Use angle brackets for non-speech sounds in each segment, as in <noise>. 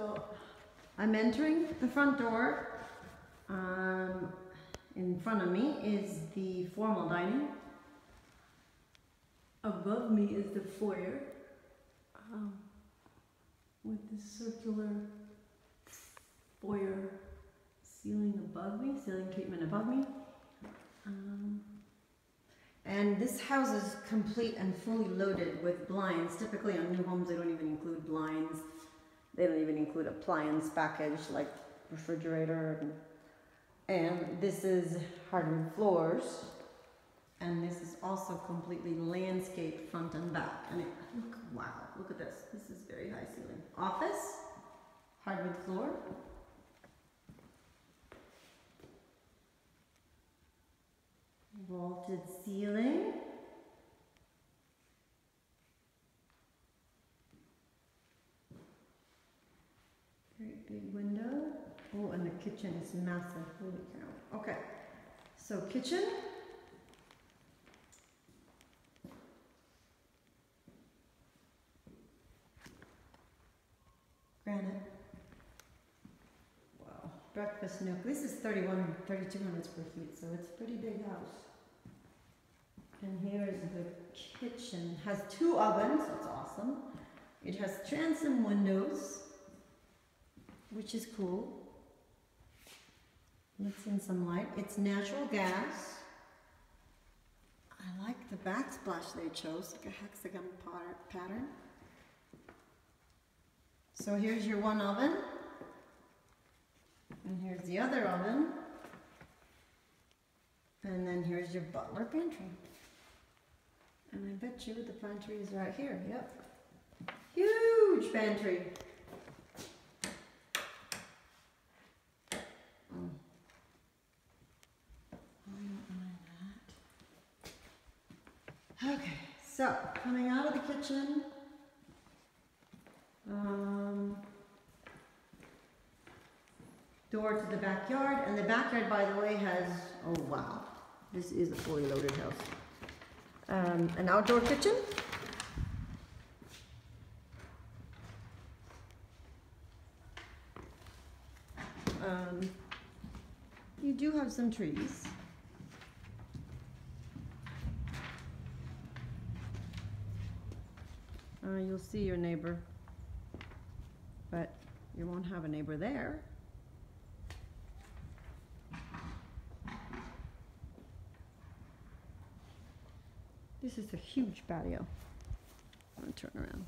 So I'm entering the front door. Um, in front of me is the formal dining. Above me is the foyer um, with the circular foyer ceiling above me, ceiling treatment above me. Um, and this house is complete and fully loaded with blinds. Typically on new homes they don't even include blinds. They don't even include appliance package like refrigerator. And, this is hardwood floors. And this is also completely landscaped front and back. And it, look, wow, look at this. This is very high ceiling. Office, hardwood floor. Vaulted ceiling. Big window. Oh, and the kitchen is massive. Holy cow. Okay. So kitchen. Granite. Wow. Breakfast nook. This is 31, 3200 square feet, so it's pretty big house. And here is the kitchen. Has two ovens, that's awesome. It has transom windows, which is cool. Lets in some light. It's natural gas. I like the backsplash they chose, like a hexagon pattern. So here's your one oven. And here's the other oven. And then here's your butler pantry. And I bet you the pantry is right here. Yep. Huge pantry. Mm. Okay, so coming kitchen, um, door to the backyard, and the backyard, by the way, has oh wow, this is a fully loaded house um, an outdoor kitchen. Um, you do have some trees. Uh, you'll see your neighbor, but you won't have a neighbor there. This is a huge patio. I'm gonna turn around.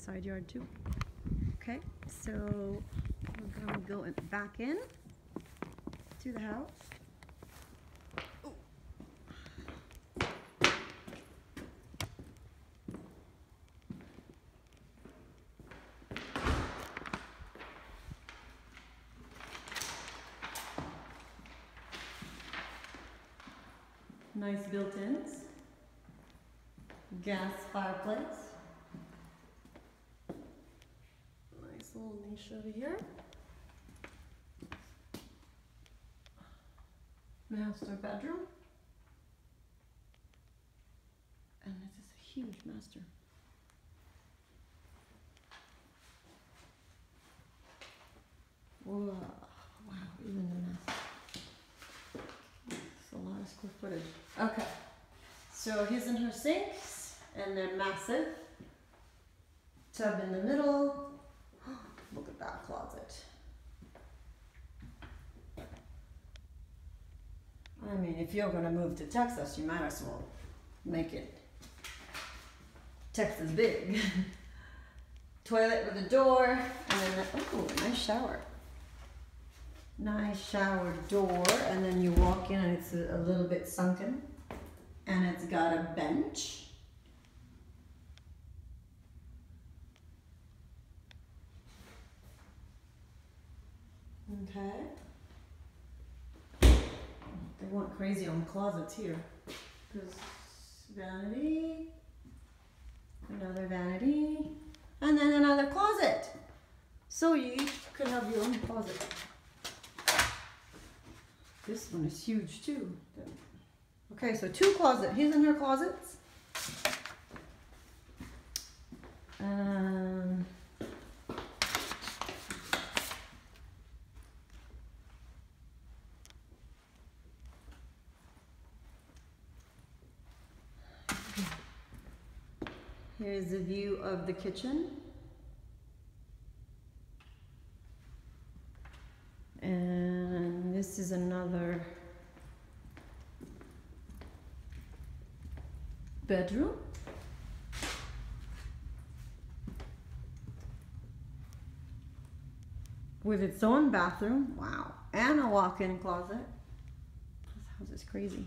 Side yard too. Okay, so we're gonna go back in to the house. Nice built-ins. Gas fireplace. Little niche over here. Master bedroom. And this is a huge master. Whoa, wow, even the master. It's a lot of square footage. Okay, so his and her sinks, and they're massive. Tub in the middle, Look at that closet. I mean, if you're gonna move to Texas, you might as well make it Texas big. <laughs> Toilet with a door, and then, oh, nice shower. Nice shower door, and then you walk in and it's a, a little bit sunken. And it's got a bench Okay. They went crazy on closets here. There's vanity, another vanity, and then another closet. So you each could have your own closet. This one is huge too. Okay, so two closet, his and her closets. Um, here's a view of the kitchen. And this is another bedroom. With its own bathroom, wow, and a walk-in closet. This house is crazy.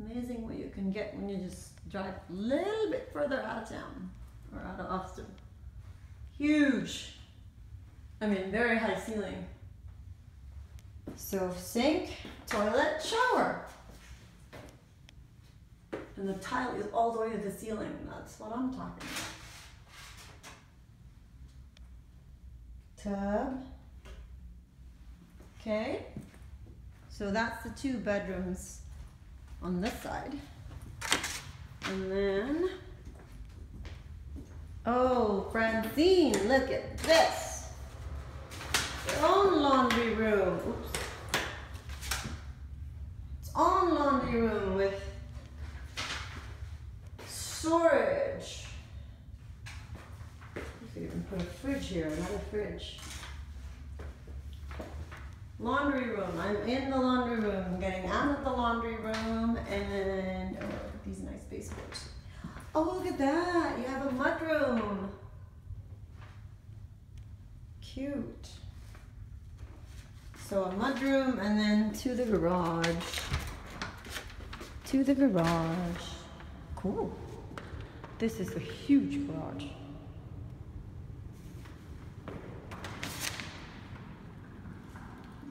Amazing what you can get when you just drive a little bit further out of town or out of Austin. Huge. I mean, very high ceiling. So sink, toilet, shower. And the tile is all the way to the ceiling. That's what I'm talking about. Tub. Okay. So that's the two bedrooms on this side. And then, oh, Francine, look at this. Their own laundry room. Oops. Its own laundry room with storage. You could even put a fridge here, another fridge. Laundry room. I'm in the laundry room. I'm getting out of the laundry room and oh, these nice baseboards. Oh, look at that. You have a mudroom. Cute. So a mudroom and then to the garage. To the garage. Cool. This is a huge garage.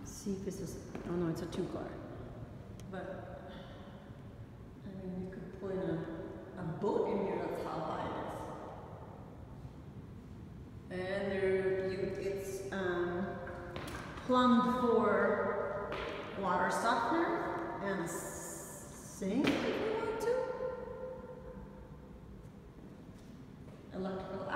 See if this is, oh no, it's a two car. But, I mean, you could put a, a boat in here, that's how high it is. And there, you, it's um, plumbed for water softener and a sink if you want to. Electrical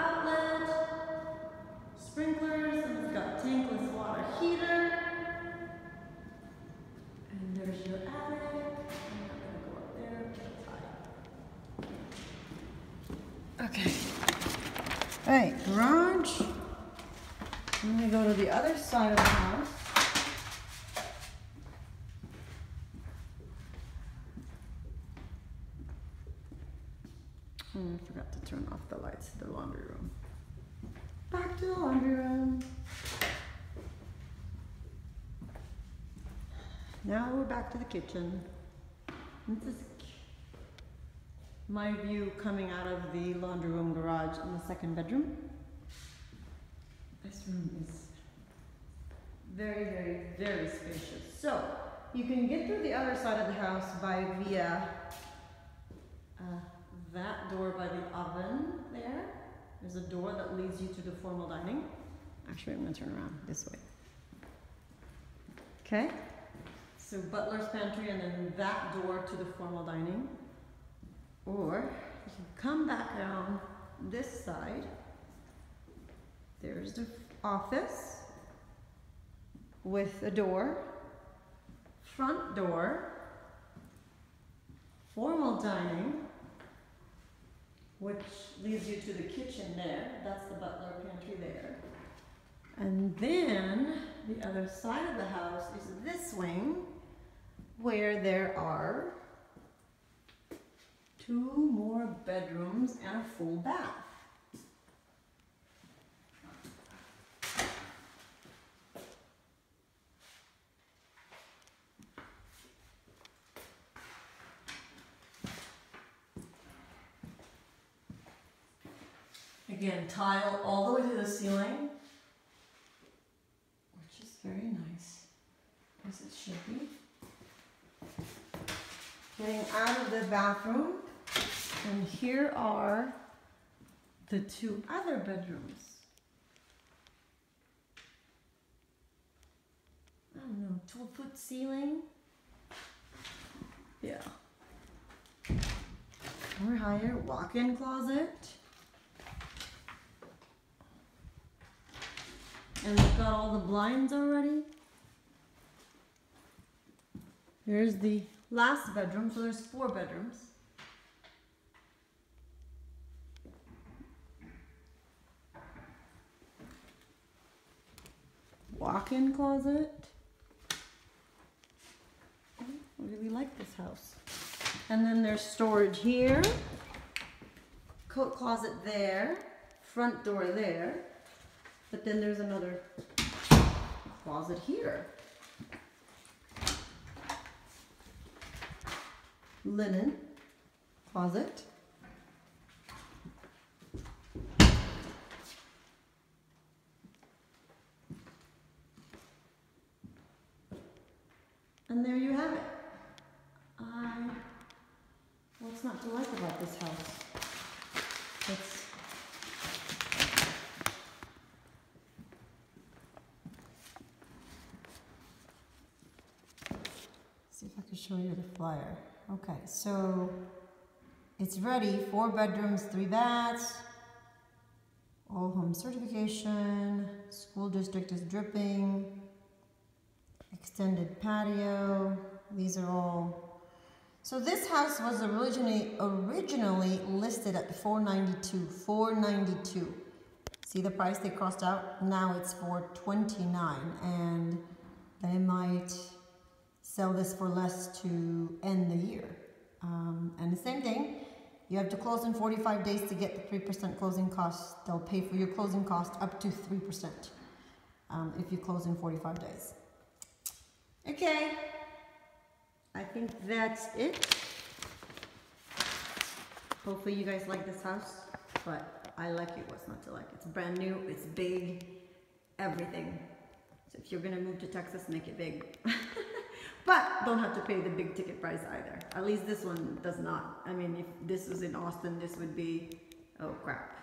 right, garage. I'm gonna go to the other side of the house. Hmm, I forgot to turn off the lights to the laundry room. Back to the laundry room. Now we're back to the kitchen. This is my view coming out of the laundry room garage in the second bedroom. This room is very, very, very spacious. So you can get through the other side of the house by via uh, that door by the oven there. There's a door that leads you to the formal dining. Actually, I'm gonna turn around this way. Okay. So butler's pantry and then that door to the formal dining. Come back down this side. There's the office with a door, front door, formal dining, which leads you to the kitchen there. That's the butler pantry there. And then the other side of the house is this wing where there are two more bedrooms and a full bath. Again, tile all the way to the ceiling. Which is very nice, as it should be. Getting out of the bathroom, and here are the two other bedrooms. I don't know, 12 foot ceiling. Yeah. Or higher, walk in closet. And we've got all the blinds already. Here's the last bedroom, so there's four bedrooms. Walk-in closet. Oh, I really like this house. And then there's storage here. Coat closet there. Front door there. But then there's another closet here. Linen closet. And there you have it. I, what's not to like house? It's See if I can show you the flyer. Okay, so it's ready, four bedrooms, three baths, all home certification, school district is dripping, extended patio, these are all. So this house was originally originally listed at 492, 492. See the price they crossed out? Now it's 429 and they might sell this for less to end the year. Um, and the same thing, you have to close in 45 days to get the 3% closing costs. They'll pay for your closing cost up to 3% um, if you close in 45 days. Okay, think that's it. Hopefully you guys like this house, but I like it. What's not to like? It's brand new, it's big, everything. So if you're gonna move to Texas, make it big. <laughs> but don't have to pay the big ticket price either. At least this one does not. I mean, if this was in Austin, this would be, oh crap.